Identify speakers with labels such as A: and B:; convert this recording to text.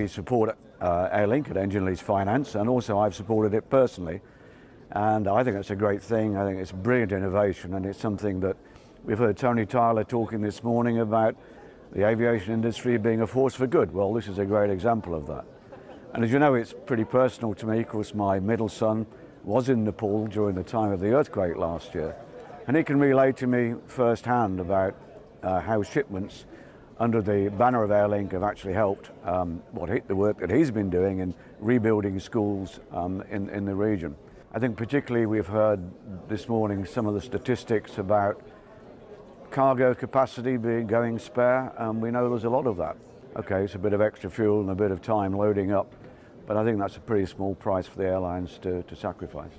A: we support uh, Airlink at Engine Lease Finance, and also I've supported it personally. And I think it's a great thing. I think it's brilliant innovation, and it's something that we've heard Tony Tyler talking this morning about the aviation industry being a force for good. Well, this is a great example of that. And as you know, it's pretty personal to me. Of course, my middle son was in Nepal during the time of the earthquake last year. And he can relate to me firsthand about uh, how shipments under the banner of Airlink have actually helped um, what he, the work that he's been doing in rebuilding schools um, in, in the region. I think particularly we've heard this morning some of the statistics about cargo capacity being going spare, and we know there's a lot of that. Okay, it's a bit of extra fuel and a bit of time loading up, but I think that's a pretty small price for the airlines to, to sacrifice.